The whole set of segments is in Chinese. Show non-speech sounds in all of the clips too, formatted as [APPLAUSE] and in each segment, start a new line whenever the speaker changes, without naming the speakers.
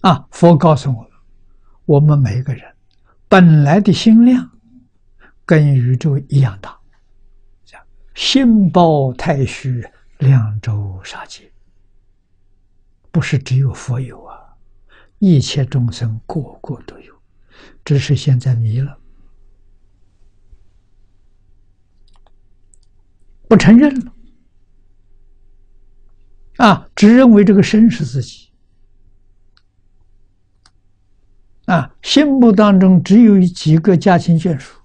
啊，佛告诉我们，我们每个人本来的心量跟宇宙一样大，心包太虚，量周杀界，不是只有佛有啊，一切众生个个都有，只是现在迷了，不承认了，啊，只认为这个身是自己。啊，心目当中只有几个家亲眷属，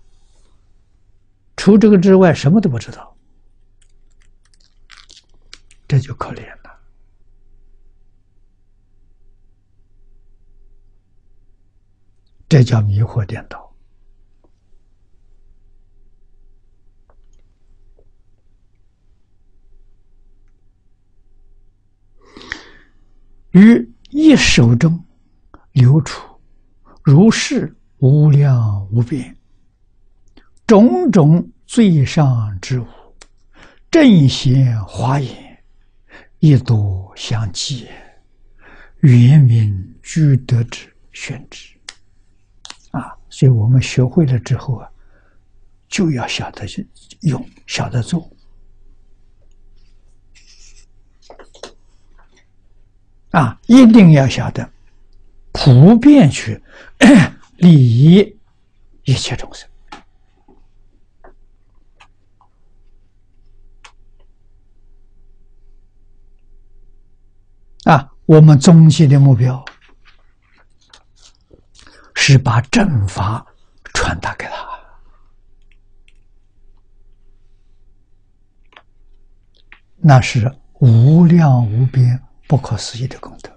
除这个之外什么都不知道，这就可怜了。这叫迷惑颠倒。于一手中流出。如是无量无边，种种最上之物，正显华严，一多相继，圆明具德之宣之。啊，所以我们学会了之后啊，就要晓得用，晓得做。啊，一定要晓得。普遍去 [CLEARS THROAT] 利益一切众生啊！我们终极的目标是把正法传达给他，那是无量无边、不可思议的功德。